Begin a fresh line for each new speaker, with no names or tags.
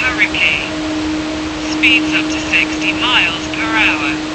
Hurricane. Speeds up to 60 miles per hour.